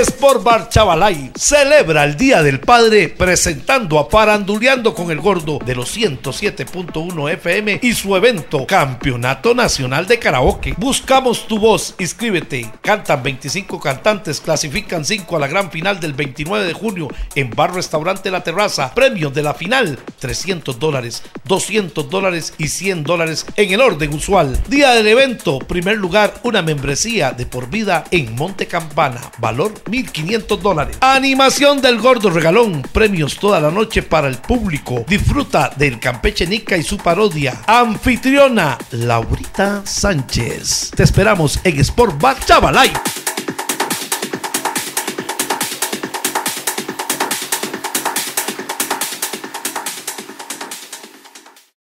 Sport Bar Chavalay celebra el Día del Padre presentando a Paranduleando con el Gordo de los 107.1 FM y su evento Campeonato Nacional de Karaoke. Buscamos tu voz, inscríbete. Cantan 25 cantantes, clasifican 5 a la gran final del 29 de junio en Bar Restaurante La Terraza. Premios de la final 300 dólares, 200 dólares y 100 dólares en el orden usual. Día del evento, primer lugar, una membresía de por vida en Monte Campana, valor 1.500 dólares. Animación del Gordo Regalón, premios toda la noche para el público. Disfruta del Campeche Nica y su parodia. Anfitriona, Laurita Sánchez. Te esperamos en Sport Bar Chavalay.